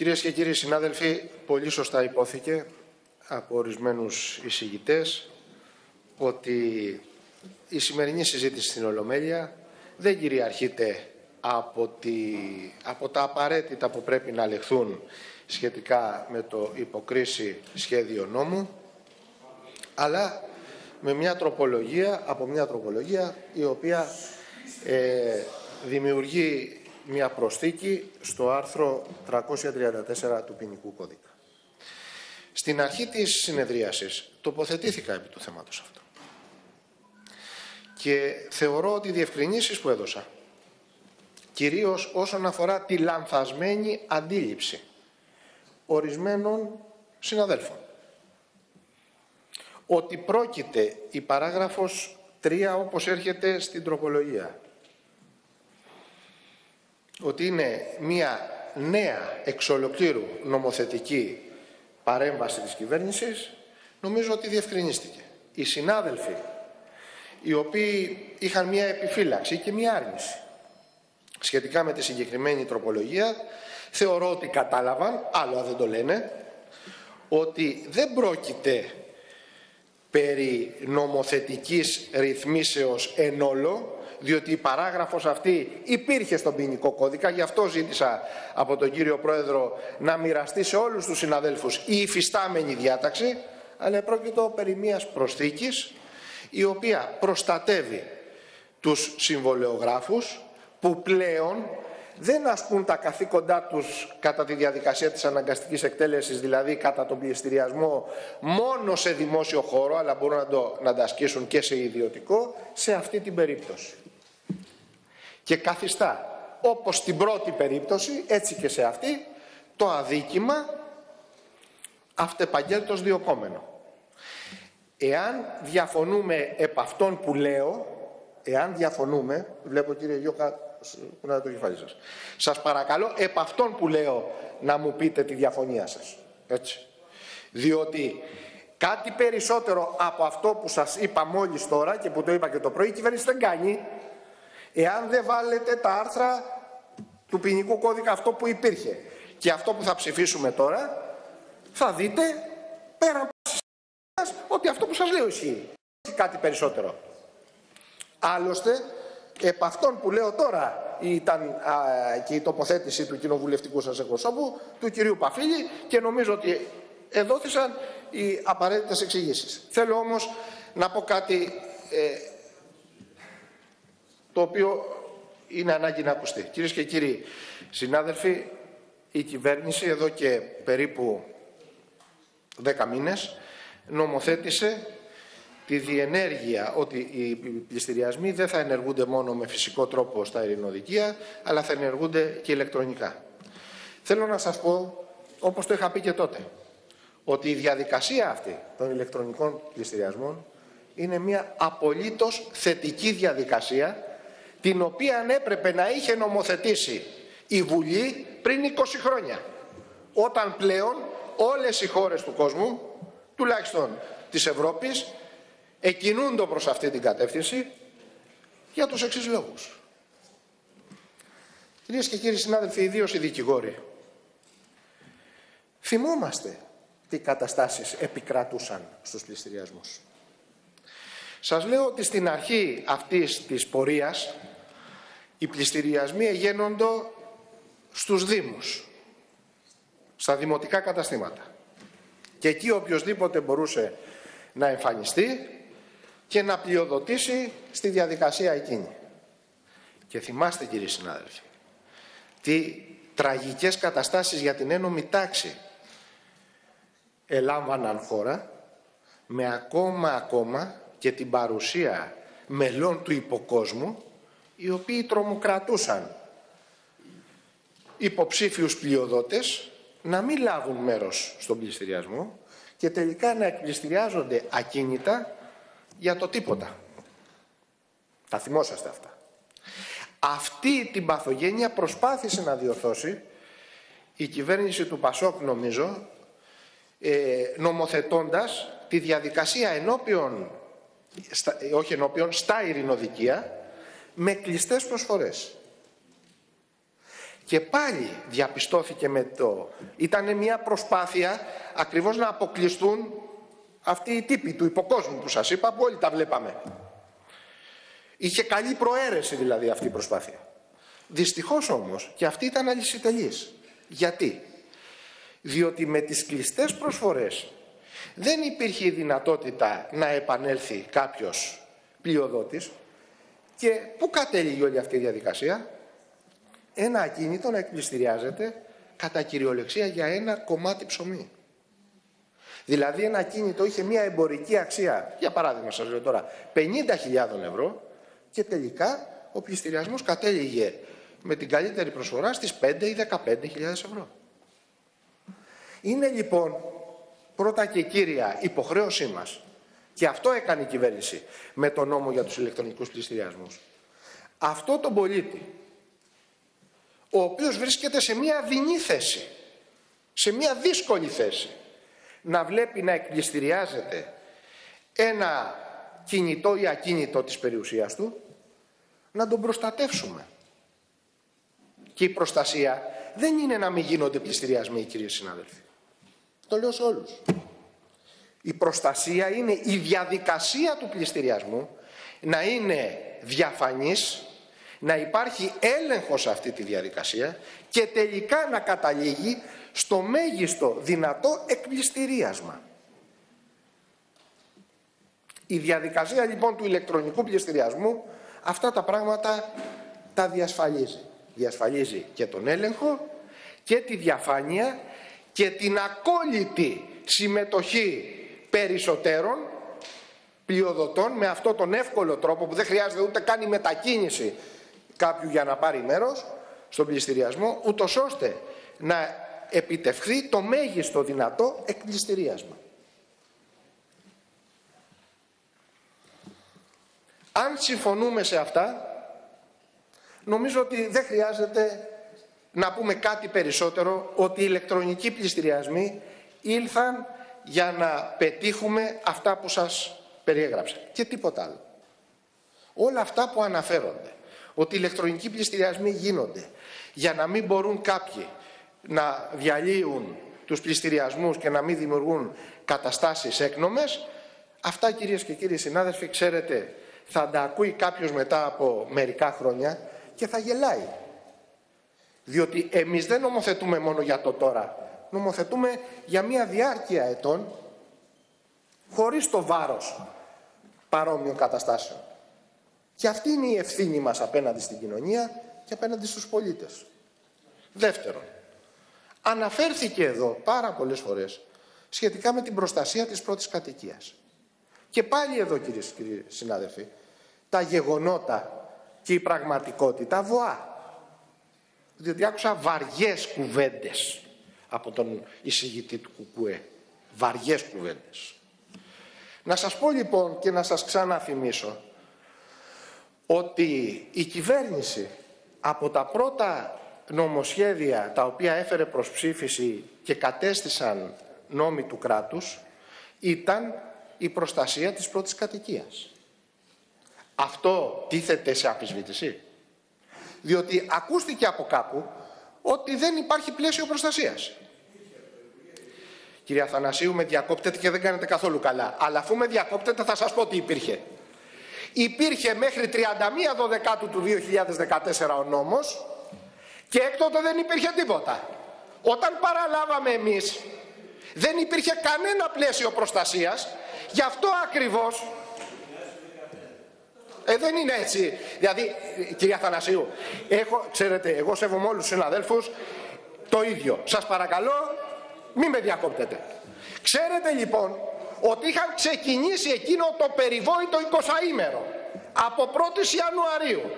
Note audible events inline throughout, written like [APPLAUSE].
Κυρίες και κύριοι συνάδελφοι, πολύ σωστά υπόθηκε από ορισμένους εισηγητές ότι η σημερινή συζήτηση στην Ολομέλεια δεν κυριαρχείται από, τη, από τα απαραίτητα που πρέπει να λεχθούν σχετικά με το υποκρίση σχέδιο νόμου, αλλά με μια τροπολογία, από μια τροπολογία η οποία ε, δημιουργεί μια προσθήκη στο άρθρο 334 του ποινικού κώδικα. Στην αρχή της συνεδρίασης τοποθετήθηκα επί του θέματος αυτού. Και θεωρώ ότι οι διευκρινήσεις που έδωσα, κυρίως όσον αφορά τη λανθασμένη αντίληψη ορισμένων συναδέλφων, ότι πρόκειται η παράγραφος 3 όπως έρχεται στην τροπολογία, ότι είναι μία νέα εξ ολοκλήρου νομοθετική παρέμβαση της κυβέρνησης, νομίζω ότι διευκρινίστηκε. Οι συνάδελφοι οι οποίοι είχαν μία επιφύλαξη και μία άρνηση σχετικά με τη συγκεκριμένη τροπολογία, θεωρώ ότι κατάλαβαν, άλλο δεν το λένε, ότι δεν πρόκειται περί νομοθετικής ρυθμίσεως εν όλο, διότι η παράγραφος αυτή υπήρχε στον ποινικό κώδικα, γι' αυτό ζήτησα από τον κύριο Πρόεδρο να μοιραστεί σε όλους τους συναδέλφους η υφιστάμενη διάταξη, αλλά πρόκειται περί μιας προσθήκης, η οποία προστατεύει τους συμβολεογράφους, που πλέον δεν ασκούν τα καθήκοντά τους κατά τη διαδικασία της αναγκαστικής εκτέλεσης, δηλαδή κατά τον πληστηριασμό μόνο σε δημόσιο χώρο, αλλά μπορούν να, το, να τα ασκήσουν και σε ιδιωτικό, σε αυτή την περίπτωση. Και καθιστά, όπως στην πρώτη περίπτωση, έτσι και σε αυτή, το αδίκημα αυτεπαγγέλτος διοκόμενο. Εάν διαφωνούμε επ' αυτών που λέω, εάν διαφωνούμε, βλέπω κύριε Γιώκα να το κεφάλι σας. Σας παρακαλώ επ' αυτών που λέω να μου πείτε τη διαφωνία σας. Έτσι. Διότι κάτι περισσότερο από αυτό που σας είπα μόλις τώρα και που το είπα και το πρωί η κυβέρνηση δεν κάνει εάν δεν βάλετε τα άρθρα του ποινικού κώδικα αυτό που υπήρχε και αυτό που θα ψηφίσουμε τώρα θα δείτε πέρα ότι αυτό που σας λέω ισχύει. Κάτι περισσότερο. Άλλωστε, επ' αυτόν που λέω τώρα ήταν και η τοποθέτηση του κοινοβουλευτικού σας εκπροσώπου, του κυρίου Παφίλη και νομίζω ότι εδόθησαν οι απαραίτητες εξηγήσεις. Θέλω όμως να πω κάτι ε, το οποίο είναι ανάγκη να ακουστεί. Κυρίες και κύριοι συνάδελφοι, η κυβέρνηση εδώ και περίπου 10 μήνες νομοθέτησε τη διενέργεια ότι οι πληστηριασμοί δεν θα ενεργούνται μόνο με φυσικό τρόπο στα ειρηνοδικεία, αλλά θα ενεργούνται και ηλεκτρονικά. Θέλω να σας πω, όπως το είχα πει και τότε, ότι η διαδικασία αυτή των ηλεκτρονικών πληστηριασμών είναι μια απολύτως θετική διαδικασία, την οποία έπρεπε να είχε νομοθετήσει η Βουλή πριν 20 χρόνια, όταν πλέον όλες οι χώρες του κόσμου τουλάχιστον της Ευρώπης, εκκινούνται προς αυτή την κατεύθυνση για τους εξής λόγους. Κυρίες και κύριοι συνάδελφοι, ιδίως οι δικηγόροι, θυμόμαστε τι καταστάσεις επικρατούσαν στους πληστηριασμούς. Σας λέω ότι στην αρχή αυτής της πορείας οι πληστηριασμοί εγένονται στους Δήμους, στα δημοτικά καταστήματα. Και εκεί οποιοδήποτε μπορούσε να εμφανιστεί και να πλειοδοτήσει στη διαδικασία εκείνη. Και θυμάστε κύριοι συνάδελφοι, τι τραγικές καταστάσεις για την ένομη τάξη ελάμβαναν χώρα με ακόμα ακόμα και την παρουσία μελών του υποκόσμου οι οποίοι τρομοκρατούσαν υποψήφιους πλειοδότες να μην λάβουν μέρος στον πληστηριασμό και τελικά να εκπληστηριάζονται ακίνητα για το τίποτα. Θα θυμόσαστε αυτά. Αυτή την παθογένεια προσπάθησε να διορθώσει η κυβέρνηση του Πασόκ νομίζω ε, νομοθετώντας τη διαδικασία ενώπιον, στα, όχι ενώπιον, στα ειρηνοδικεία με κλειστές προσφορές. Και πάλι διαπιστώθηκε με το... Ήταν μια προσπάθεια ακριβώς να αποκλειστούν αυτοί οι τύποι του υποκόσμου που σας είπα, που όλοι τα βλέπαμε. Είχε καλή προαίρεση δηλαδή αυτή η προσπάθεια. Δυστυχώς όμως και αυτή ήταν αλυσιτελής. Γιατί; Διότι με τις κλειστές προσφορές δεν υπήρχε η δυνατότητα να επανέλθει κάποιος πλειοδότης και πού κατέληγε όλη αυτή η διαδικασία; Ένα ακίνητο να εκπληστηριάζεται κατά κυριολεξία για ένα κομμάτι ψωμί. Δηλαδή ένα ακίνητο είχε μια εμπορική αξία, για παράδειγμα σας λέω τώρα, 50.000 ευρώ και τελικά ο πληστηριασμός κατέληγε με την καλύτερη προσφορά στις 5 ή 15.000 ευρώ. Είναι λοιπόν πρώτα και κύρια υποχρέωσή μας και αυτό έκανε η κυβέρνηση με τον νόμο για τους ηλεκτρονικούς πληστηριασμούς. Αυτό τον πολίτη, ο οποίος βρίσκεται σε μια δεινή θέση, σε μια δύσκολη θέση, να βλέπει να εκπληστηριάζεται ένα κινητό ή ακίνητο της περιουσίας του, να τον προστατεύσουμε. Και η προστασία δεν είναι να μην γίνονται πληστηριασμοί, κύριε συνάδελφοι. Το λέω σε όλους. Η προστασία είναι η διαδικασία του πληστηριασμού να είναι διαφανής, να υπάρχει έλεγχος σε αυτή τη διαδικασία και τελικά να καταλήγει στο μέγιστο δυνατό εκπληστηρίασμα. Η διαδικασία λοιπόν του ηλεκτρονικού πληστηριασμού αυτά τα πράγματα τα διασφαλίζει. Διασφαλίζει και τον έλεγχο και τη διαφάνεια και την ακόλυτη συμμετοχή περισσότερων πλειοδοτών με αυτό τον εύκολο τρόπο που δεν χρειάζεται ούτε καν η μετακίνηση κάποιου για να πάρει μέρος στον πληστηριασμό, ούτως ώστε να επιτευχθεί το μέγιστο δυνατό εκπληστηρίασμα. Αν συμφωνούμε σε αυτά, νομίζω ότι δεν χρειάζεται να πούμε κάτι περισσότερο ότι οι ηλεκτρονικοί πληστηριασμοί ήλθαν για να πετύχουμε αυτά που σας περιέγραψα και τίποτα άλλο. Όλα αυτά που αναφέρονται, ότι οι ηλεκτρονικοί πληστηριασμοί γίνονται για να μην μπορούν κάποιοι να διαλύουν τους πληστηριασμούς και να μην δημιουργούν καταστάσεις έκνομες, αυτά κυρίες και κύριοι συνάδελφοι, ξέρετε, θα τα ακούει κάποιος μετά από μερικά χρόνια και θα γελάει. Διότι εμείς δεν νομοθετούμε μόνο για το τώρα, νομοθετούμε για μια διάρκεια ετών χωρίς το βάρος παρόμοιων καταστάσεων. Και αυτή είναι η ευθύνη μας απέναντι στην κοινωνία και απέναντι στους πολίτες. Δεύτερον, αναφέρθηκε εδώ πάρα πολλές φορές σχετικά με την προστασία της πρώτης κατοικίας. Και πάλι εδώ κυρίες και κύριοι συνάδελφοι, τα γεγονότα και η πραγματικότητα βοά. Διότι άκουσα βαριές κουβέντες από τον εισηγητή του Κουκουέ. Βαριές κουβέντες. Να σας πω λοιπόν και να σας ξαναθυμίσω ότι η κυβέρνηση από τα πρώτα νομοσχέδια τα οποία έφερε προς ψήφιση και κατέστησαν νόμοι του κράτους ήταν η προστασία της πρώτης κατοικίας. Αυτό τίθεται σε αμφισβήτηση. Διότι ακούστηκε από κάπου ότι δεν υπάρχει πλαίσιο προστασίας. Κυρία Θανασίου, με διακόπτετε και δεν κάνετε καθόλου καλά. Αλλά αφού με διακόπτετε θα σας πω τι υπήρχε. Υπήρχε μέχρι 31 Δεκάτου του 2014 ο νόμος και έκτοτε δεν υπήρχε τίποτα. Όταν παραλάβαμε εμείς δεν υπήρχε κανένα πλαίσιο προστασίας γι' αυτό ακριβώς ε, δεν είναι έτσι. Δηλαδή, κυρία Θανασίου, έχω, ξέρετε, εγώ σέβομαι όλους τους συναδέλφους το ίδιο. Σας παρακαλώ, μην με διακόπτετε. Ξέρετε λοιπόν ότι είχαν ξεκινήσει εκείνο το περιβόητο 20ήμερο από 1η Ιανουαρίου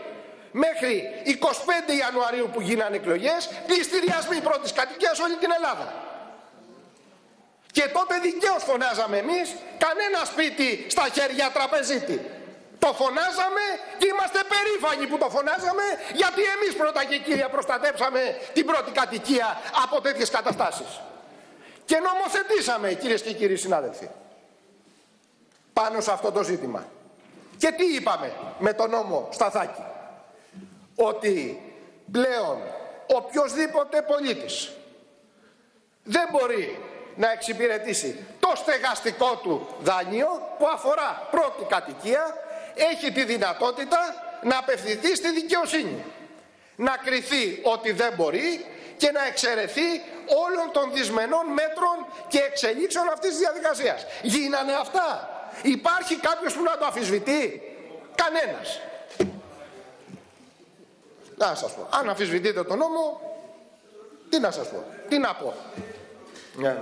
μέχρι 25 Ιανουαρίου που γίνανε εκλογές πληστηριασμοί πρώτης κατοικίας όλη την Ελλάδα. Και τότε δικαίως φωνάζαμε εμείς κανένα σπίτι στα χέρια τραπεζίτη. Το φωνάζαμε και είμαστε περήφανοι που το φωνάζαμε γιατί εμείς πρώτα και κύρια προστατέψαμε την πρώτη κατοικία από τέτοιες καταστάσεις. Και νομοθετήσαμε κυρίες και κύριοι συνάδελφοι πάνω σε αυτό το ζήτημα. Και τι είπαμε με τον νόμο Σταθάκη; Ότι πλέον οποιοδήποτε πολίτης δεν μπορεί να εξυπηρετήσει το στεγαστικό του δάνειο που αφορά πρώτη κατοικία έχει τη δυνατότητα να απευθυνθεί στη δικαιοσύνη να κριθεί ότι δεν μπορεί και να εξαιρεθεί όλων των δυσμενών μέτρων και εξελίξεων αυτής της διαδικασίας. Γίνανε αυτά. Υπάρχει κάποιος που να το αφισβητεί; Κανένας. Να σας πω. Αν αφισβητείτε τον νόμο, τι να σας πω; Τι να πω; Ναι.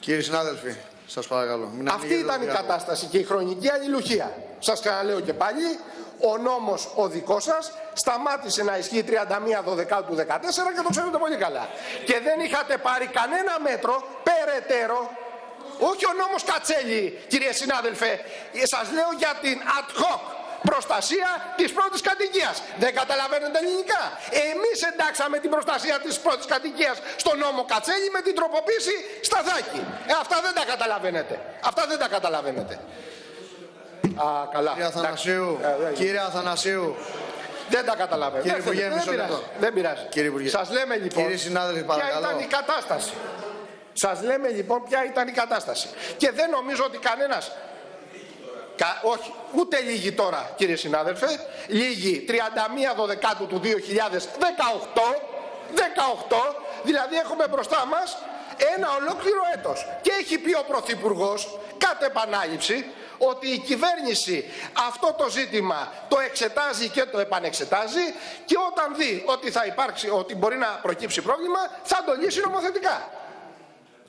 Κύριοι συνάδελφοι, σας παρακαλώ. Αυτή ήταν η κατάσταση και η χρονική αλληλουχία. Σας ξαναλέω και πάλι, ο νόμος ο δικός σας σταμάτησε να ισχύει 31 12 του 14 και το ξέρετε πολύ καλά. Και δεν είχατε πάρει κανένα μέτρο περαιτέρω όχι ο νόμος Κατσέλη, κύριε συνάδελφε, σας λέω για την ad hoc προστασία της πρώτης κατοικίας. Δεν καταλαβαίνετε ελληνικά. Εμείς εντάξαμε την προστασία της πρώτης κατοικίας στο νόμο Κατσέλη με την τροποποίηση στα δάκη. Ε, αυτά δεν τα καταλαβαίνετε. Αυτά δεν τα καταλαβαίνετε. Α, καλά. Κύριε Αθανασίου, ε, κύριε Αθανασίου. Δεν τα καταλαβαίνω. Κύριε Υπουργέ, μισό λεπτό. Δεν πειράζει. Κύριε Υπουργέ. Σας λέμε λοιπόν Κύριε συνάδελφοι, παρακαλώ. ποια ήταν η κατάσταση. Σας λέμε λοιπόν ποια ήταν η κατάσταση. Και δεν νομίζω ότι κανένας Κα, όχι, ούτε λίγη τώρα κύριε συνάδελφε, λίγη 31 12 του 2018, 18, δηλαδή έχουμε μπροστά μας ένα ολόκληρο έτος. Και έχει πει ο Πρωθυπουργός, κατ' επανάληψη, ότι η κυβέρνηση αυτό το ζήτημα το εξετάζει και το επανεξετάζει και όταν δει ότι θα υπάρξει, ότι μπορεί να προκύψει πρόβλημα, θα το λύσει νομοθετικά.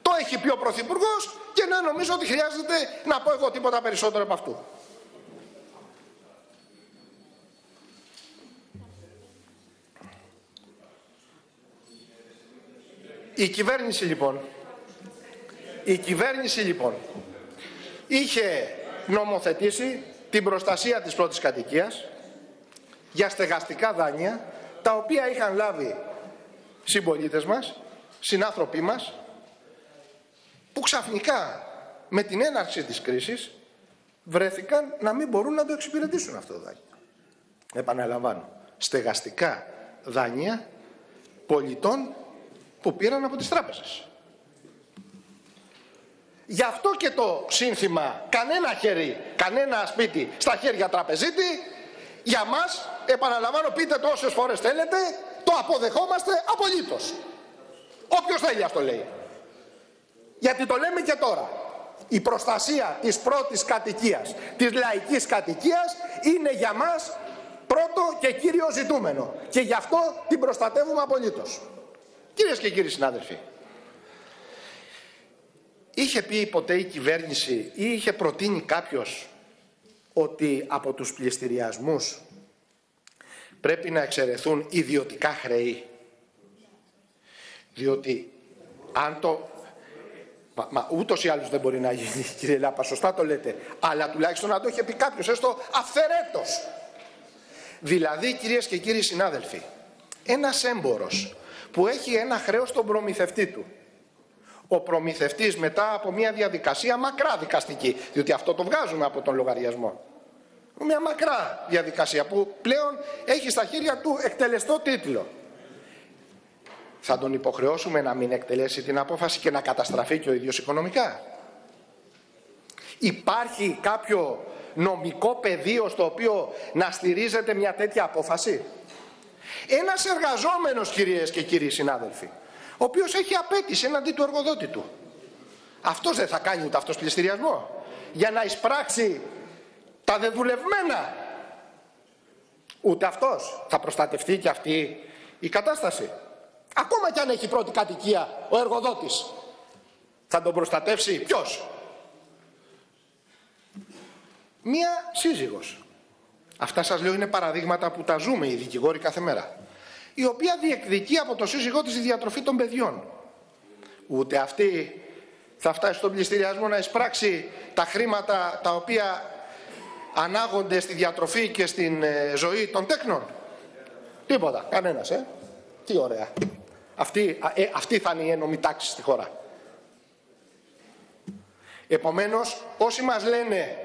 Το έχει πει ο Πρωθυπουργός και δεν νομίζω ότι χρειάζεται να πω εγώ τίποτα περισσότερο από αυτού. Η κυβέρνηση λοιπόν, η κυβέρνηση λοιπόν είχε νομοθετήσει την προστασία της πρώτης κατοικίας για στεγαστικά δάνεια τα οποία είχαν λάβει συμπολίτες μας, συνάνθρωποι μας που ξαφνικά με την έναρξη της κρίσης βρέθηκαν να μην μπορούν να το εξυπηρετήσουν αυτό το δάνειο. Επαναλαμβάνω, στεγαστικά δάνεια πολιτών που πήραν από τις τράπεζες. Γι' αυτό και το σύνθημα κανένα χέρι, κανένα σπίτι στα χέρια τραπεζίτη, για μας, επαναλαμβάνω πείτε το όσες φορές θέλετε, το αποδεχόμαστε απολύτως. Όποιος θέλει αυτό λέει. Γιατί το λέμε και τώρα. Η προστασία της πρώτης κατοικίας, της λαϊκής κατοικίας είναι για μας πρώτο και κύριο ζητούμενο. Και γι' αυτό την προστατεύουμε απολύτως. Κυρίες και κύριοι συνάδελφοι, είχε πει ποτέ η κυβέρνηση ή είχε προτείνει κάποιος ότι από τους πληστηριασμούς πρέπει να εξαιρεθούν ιδιωτικά χρέη; Διότι αν το Μα, μα ούτως ή άλλως δεν μπορεί να γίνει, [LAUGHS] κύριε Λάπα, σωστά το λέτε. Αλλά τουλάχιστον να το είχε πει κάποιος, έστω αυθερέτως. Δηλαδή, κυρίες και κύριοι συνάδελφοι, ένας έμπορος που έχει ένα χρέος στον προμηθευτή του, ο προμηθευτής μετά από μια διαδικασία μακρά δικαστική, διότι αυτό το βγάζουμε από τον λογαριασμό. Μια μακρά διαδικασία που πλέον έχει στα χέρια του εκτελεστό τίτλο θα τον υποχρεώσουμε να μην εκτελέσει την απόφαση και να καταστραφεί και ο ίδιος οικονομικά; Υπάρχει κάποιο νομικό πεδίο στο οποίο να στηρίζεται μια τέτοια απόφαση; Ένας εργαζόμενος κυρίες και κύριοι συνάδελφοι, ο οποίος έχει απέτηση εναντί του εργοδότη του. Αυτός δεν θα κάνει ούτε αυτός πληστηριασμό για να εισπράξει τα δεδουλευμένα. Ούτε αυτός. Θα προστατευτεί και αυτή η κατάσταση. Ακόμα κι αν έχει πρώτη κατοικία ο εργοδότης. Θα τον προστατεύσει ποιος; Μία σύζυγος. Αυτά σας λέω είναι παραδείγματα που τα ζούμε οι δικηγόροι κάθε μέρα. Η οποία διεκδικεί από το σύζυγό της τη διατροφή των παιδιών. Ούτε αυτή θα φτάσει στον πληστηριασμό να εισπράξει τα χρήματα τα οποία ανάγονται στη διατροφή και στην ε, ζωή των τέκνων. Τίποτα, κανένας, ε. Τι ωραία. Αυτή, ε, αυτή θα είναι η ένωμη τάξη στη χώρα. Επομένως, όσοι μας λένε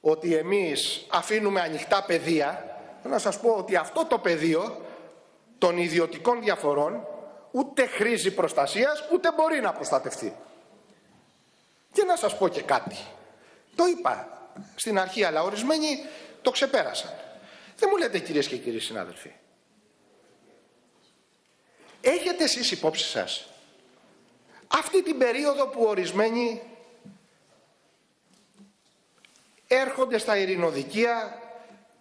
ότι εμείς αφήνουμε ανοιχτά πεδία, θέλω να σας πω ότι αυτό το πεδίο των ιδιωτικών διαφορών ούτε χρήζει προστασίας ούτε μπορεί να προστατευτεί. Και να σας πω και κάτι. Το είπα στην αρχή αλλά ορισμένοι το ξεπέρασαν. Δεν μου λέτε κυρίες και κύριοι συνάδελφοι. Έχετε εσείς υπόψη σας αυτή την περίοδο που ορισμένοι έρχονται στα ειρηνοδικεία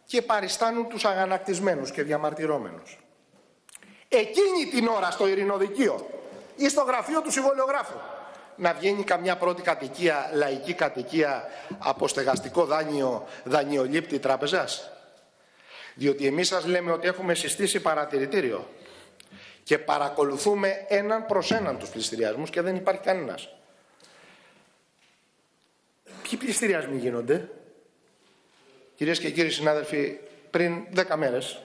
και παριστάνουν τους αγανακτισμένους και διαμαρτυρόμενους; Εκείνη την ώρα στο ειρηνοδικείο ή στο γραφείο του συμβολιογράφου να βγαίνει καμιά πρώτη κατοικία, λαϊκή κατοικία από στεγαστικό δάνειο δανειολήπτη τράπεζας. Διότι εμείς σας λέμε ότι έχουμε συστήσει παρατηρητήριο και παρακολουθούμε έναν προς έναν τους πληστηριασμούς και δεν υπάρχει κανένας. Ποιοι πληστηριασμοί γίνονται, κυρίες και κύριοι συνάδελφοι, πριν δέκα μέρες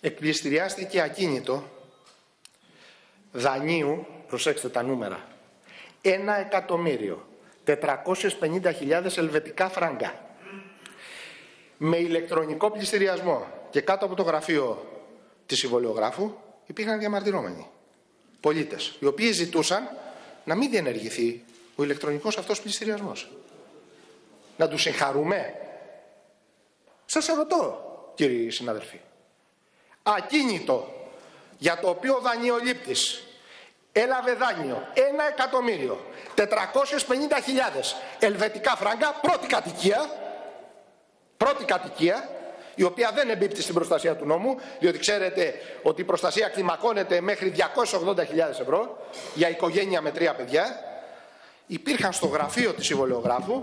εκπληστηριάστηκε ακίνητο δανείου, προσέξτε τα νούμερα, ένα εκατομμύριο 450.000 ελβετικά φράγκα με ηλεκτρονικό πληστηριασμό και κάτω από το γραφείο της συμβολιογράφου υπήρχαν διαμαρτυρόμενοι πολίτες οι οποίοι ζητούσαν να μην διενεργηθεί ο ηλεκτρονικός αυτός πληστηριασμός. Να τους συγχαρούμε. Σας ρωτώ κύριοι συναδελφοί ακίνητο για το οποίο ο δανειολήπτης. Έλαβε δάνειο ένα εκατομμύριο 450.000 ελβετικά φράγκα πρώτη κατοικία πρώτη κατοικία η οποία δεν εμπίπτει στην προστασία του νόμου διότι ξέρετε ότι η προστασία κλιμακώνεται μέχρι 280.000 ευρώ για οικογένεια με τρία παιδιά. Υπήρχαν στο γραφείο της συμβολιογράφου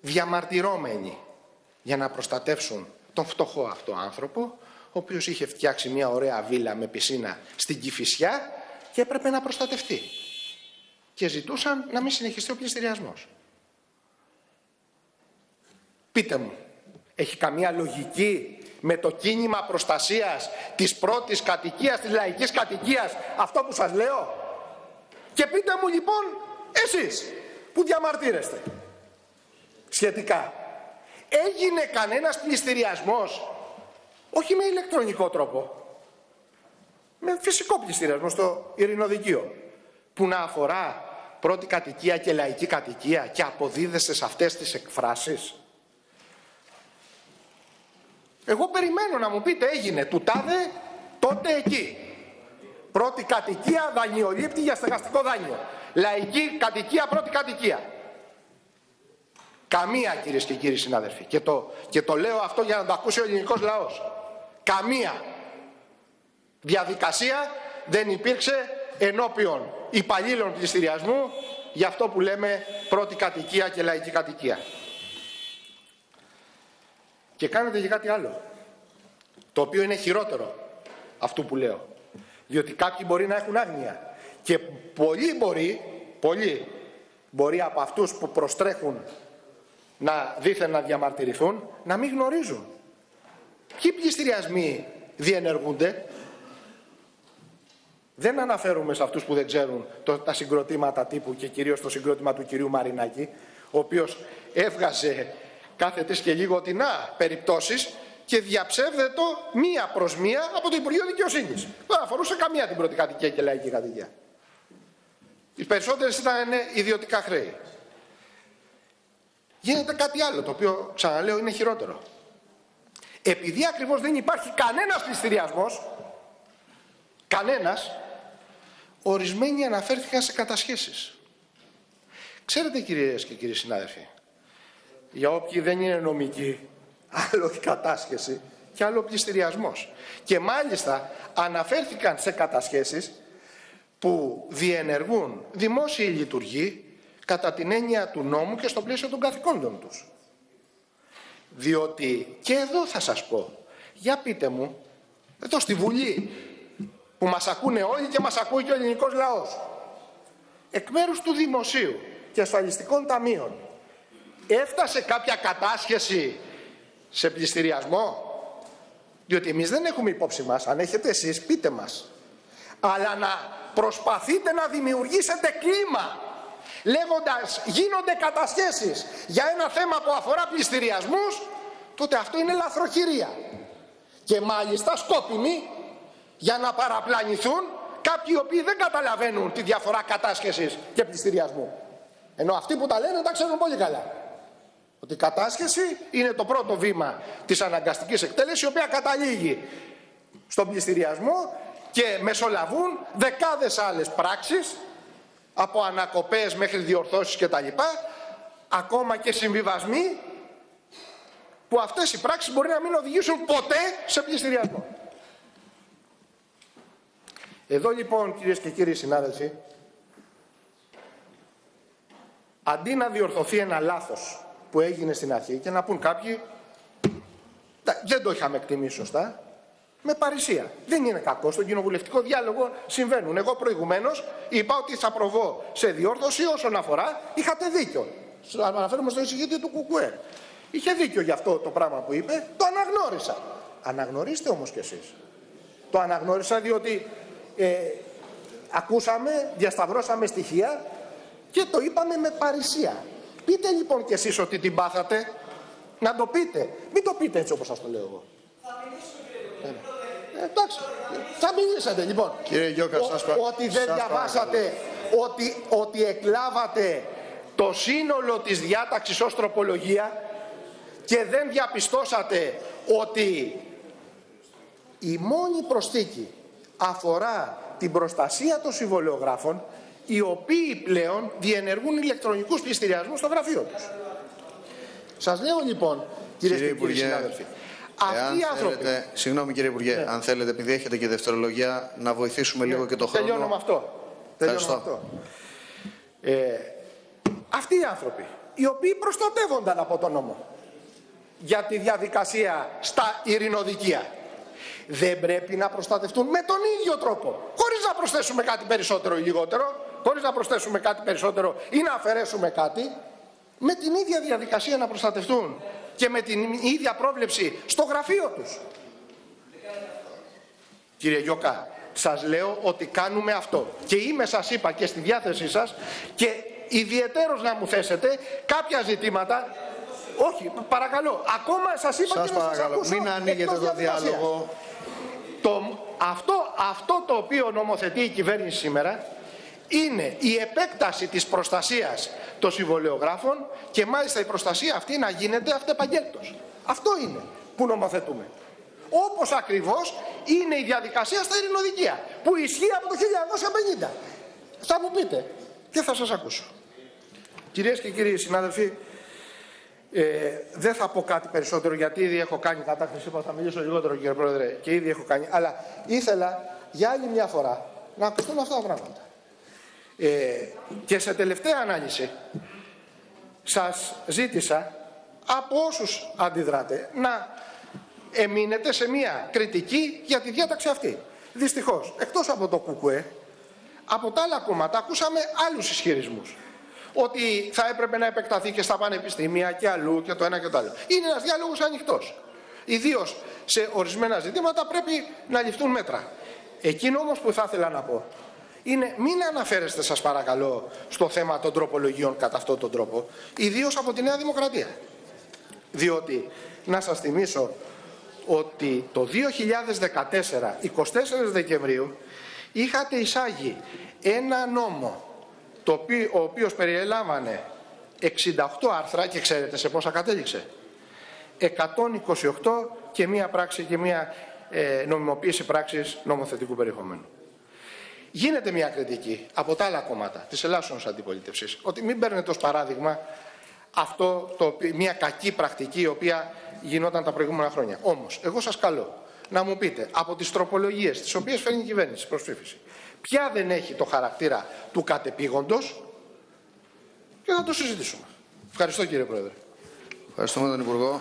διαμαρτυρώμενοι για να προστατεύσουν τον φτωχό αυτό άνθρωπο, ο οποίος είχε φτιάξει μια ωραία βίλα με πισίνα στην Κηφισιά και έπρεπε να προστατευτεί. Και ζητούσαν να μην συνεχιστεί ο πληστηριασμός. Πείτε μου, έχει καμία λογική με το κίνημα προστασίας της πρώτης κατοικίας, της λαϊκής κατοικίας, αυτό που σας λέω; Και πείτε μου λοιπόν, εσείς που διαμαρτύρεστε σχετικά έγινε κανένας πληστηριασμός, όχι με ηλεκτρονικό τρόπο, με φυσικό πληστηριασμό στο ειρηνοδικείο, που να αφορά πρώτη κατοικία και λαϊκή κατοικία και αποδίδεστε σε αυτές τις εκφράσεις. Εγώ περιμένω να μου πείτε έγινε του τάδε τότε εκεί. Πρώτη κατοικία δανειολήπτη για στεγαστικό δάνειο. Λαϊκή κατοικία πρώτη κατοικία. Καμία κυρίες και κύριοι συνάδελφοι. Και το, και το λέω αυτό για να το ακούσει ο ελληνικός λαός. Καμία διαδικασία δεν υπήρξε ενώπιον υπαλλήλων πληστηριασμού για αυτό που λέμε πρώτη κατοικία και λαϊκή κατοικία. Και κάνετε και κάτι άλλο, το οποίο είναι χειρότερο αυτού που λέω. Διότι κάποιοι μπορεί να έχουν άγνοια και πολλοί μπορεί, πολλοί μπορεί από αυτούς που προστρέχουν να δήθεν να διαμαρτυρηθούν, να μην γνωρίζουν. Ποιοι πληστηριασμοί διενεργούνται; Δεν αναφέρουμε σε αυτούς που δεν ξέρουν το, τα συγκροτήματα τύπου και κυρίως το συγκρότημα του κυρίου Μαρινάκη, ο οποίος έβγαζε κάθε τις και λίγο τεινά περιπτώσεις και διαψεύδετο μία προς μία από το Υπουργείο Δικαιοσύνης. Δεν αφορούσε καμία την πρώτη κατοικία και λαϊκή κατοικία. Οι περισσότερες ήταν ιδιωτικά χρέη γίνεται κάτι άλλο, το οποίο ξαναλέω είναι χειρότερο. Επειδή ακριβώς δεν υπάρχει κανένας πληστηριασμός, κανένας, ορισμένοι αναφέρθηκαν σε κατασχέσεις. Ξέρετε κυρίες και κύριοι συνάδελφοι, για όποιοι δεν είναι νομικοί, άλλο η κατάσχεση και άλλο πληστηριασμός. Και μάλιστα αναφέρθηκαν σε κατασχέσεις που διενεργούν δημόσιοι λειτουργοί κατά την έννοια του νόμου και στο πλαίσιο των καθηκόντων τους. Διότι και εδώ θα σας πω, για πείτε μου, εδώ στη Βουλή, που μας ακούνε όλοι και μας ακούει και ο ελληνικός λαός, εκ μέρους του Δημοσίου και ασφαλιστικών ταμείων, έφτασε κάποια κατάσχεση σε πληστηριασμό, διότι εμείς δεν έχουμε υπόψη μας, αν έχετε εσείς πείτε μας, αλλά να προσπαθείτε να δημιουργήσετε κλίμα λέγοντας γίνονται κατασχέσεις για ένα θέμα που αφορά πληστηριασμούς, τότε αυτό είναι λαθροχειρία. και μάλιστα σκόπιμοι για να παραπλανηθούν κάποιοι οι οποίοι δεν καταλαβαίνουν τη διαφορά κατάσχεσης και πληστηριασμού. Ενώ αυτοί που τα λένε τα ξέρουν πολύ καλά. Ότι η κατάσχεση είναι το πρώτο βήμα της αναγκαστικής εκτέλεσης η οποία καταλήγει στον πληστηριασμό και μεσολαβούν δεκάδες άλλες πράξεις από ανακοπές μέχρι διορθώσεις κτλ. Ακόμα και συμβιβασμοί που αυτές οι πράξεις μπορεί να μην οδηγήσουν ποτέ σε πληστηριασμό. Εδώ λοιπόν κυρίες και κύριοι συνάδελφοι, αντί να διορθωθεί ένα λάθος που έγινε στην αρχή και να πούν κάποιοι δεν το είχαμε εκτιμήσει σωστά, με παρησία. Δεν είναι κακό. Στον κοινοβουλευτικό διάλογο συμβαίνουν. Εγώ προηγουμένως είπα ότι θα προβώ σε διόρθωση όσον αφορά. Είχατε δίκιο. Αναφέρομαι στο εισηγητή του Κουκουέ. Είχε δίκιο για αυτό το πράγμα που είπε. Το αναγνώρισα. Αναγνωρίστε όμως κι εσείς. Το αναγνώρισα διότι ε, ακούσαμε, διασταυρώσαμε στοιχεία και το είπαμε με παρησία. Πείτε λοιπόν κι εσείς ότι την πάθατε, να το πείτε. Μην το πείτε έτσι όπως σας το λέω εγώ. Ε, εντάξει, θα μιλήσετε λοιπόν. Κύριε Γιώκα, σας πα... Ότι δεν διαβάσατε, ότι, ότι εκλάβατε το σύνολο της διάταξης ως τροπολογία και δεν διαπιστώσατε ότι η μόνη προσθήκη αφορά την προστασία των συμβολιογράφων οι οποίοι πλέον διενεργούν ηλεκτρονικούς πληστηριασμούς στο γραφείο τους. Σας λέω λοιπόν, κύριε, κύριε και κύριοι συνάδελφοι, αυτοί οι άνθρωποι... Θέλετε, συγγνώμη κύριε Υπουργέ, ναι. αν θέλετε, επειδή έχετε και δευτερολογία, να βοηθήσουμε ναι. λίγο και το χρόνο. Τελειώνω με αυτό. Τελειώνω με αυτό. Ε, αυτοί οι άνθρωποι, οι οποίοι προστατεύονταν από τον νόμο για τη διαδικασία στα ειρηνοδικεία, δεν πρέπει να προστατευτούν με τον ίδιο τρόπο. Χωρίς να προσθέσουμε κάτι περισσότερο ή λιγότερο, χωρίς να προσθέσουμε κάτι περισσότερο ή να αφαιρέσουμε κάτι, με την ίδια διαδικασία να προστατευτούν και με την ίδια πρόβλεψη στο γραφείο τους. Κύριε Γιώκα, σας λέω ότι κάνουμε αυτό. Και είμαι, σας είπα, και στη διάθεσή σας και ιδιαιτέρως να μου θέσετε κάποια ζητήματα όχι, παρακαλώ. Ακόμα σας είπα σας και να σας ακούσω. Μην ανοίγετε το διάλογο. Το, αυτό, αυτό το οποίο νομοθετεί η κυβέρνηση σήμερα είναι η επέκταση της προστασίας των συμβολιογράφων και μάλιστα η προστασία αυτή να γίνεται αυτεπαγγέλτος. Αυτό είναι που νομοθετούμε. Όπως ακριβώς είναι η διαδικασία στα ειρηνοδικεία που ισχύει από το 1950. Θα μου πείτε και θα σας ακούσω. Κυρίες και κύριοι συνάδελφοι, ε, δεν θα πω κάτι περισσότερο γιατί ήδη έχω κάνει κατάχρηση, είπα θα μιλήσω λιγότερο κύριε Πρόεδρε και ήδη έχω κάνει, αλλά ήθελα για άλλη μια φορά να ακουστούν αυτά τα πράγματα. Ε, και σε τελευταία ανάλυση σας ζήτησα από όσους αντιδράτε να εμείνετε σε μια κριτική για τη διάταξη αυτή. Δυστυχώς, εκτός από το ΚΚΕ, από τα άλλα κόμματα ακούσαμε άλλους ισχυρισμούς ότι θα έπρεπε να επεκταθεί και στα πανεπιστήμια και αλλού και το ένα και το άλλο. Είναι ένας διάλογος ανοιχτός. Ιδίως σε ορισμένα ζητήματα πρέπει να ληφθούν μέτρα. Εκείνο όμως που θα ήθελα να πω είναι μην αναφέρεστε σας παρακαλώ στο θέμα των τροπολογιών κατά αυτόν τον τρόπο, ιδίως από τη Νέα Δημοκρατία. Διότι, να σας θυμίσω ότι το 2014, 24 Δεκεμβρίου, είχατε εισάγει ένα νόμο το οποίο, ο οποίος περιέλαμβανε 68 άρθρα και ξέρετε σε πόσα κατέληξε. 128 και μία πράξη και μία ε, νομιμοποίηση πράξης νομοθετικού περιεχομένου. Γίνεται μια κριτική από τα άλλα κόμματα της Ελλάσσονος Αντιπολίτευσης ότι μην παίρνετε ως παράδειγμα αυτό το, μια κακή πρακτική η οποία γινόταν τα προηγούμενα χρόνια. Όμως, εγώ σας καλώ να μου πείτε από τις τροπολογίες τις οποίες φέρνει η κυβέρνηση προς ψήφιση Ποια δεν έχει το χαρακτήρα του κατεπήγοντος; Και θα το συζητήσουμε. Ευχαριστώ κύριε Πρόεδρε. Ευχαριστούμε τον Υπουργό.